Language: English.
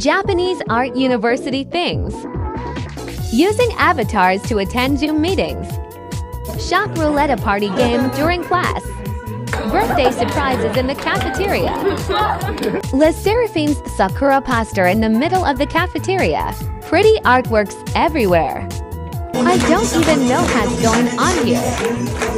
Japanese Art University things. Using avatars to attend Zoom meetings. Shop roulette party game during class. Birthday surprises in the cafeteria. LE SSERAFIM's Sakura poster in the middle of the cafeteria. Pretty artworks everywhere. I don't even know what's going on here.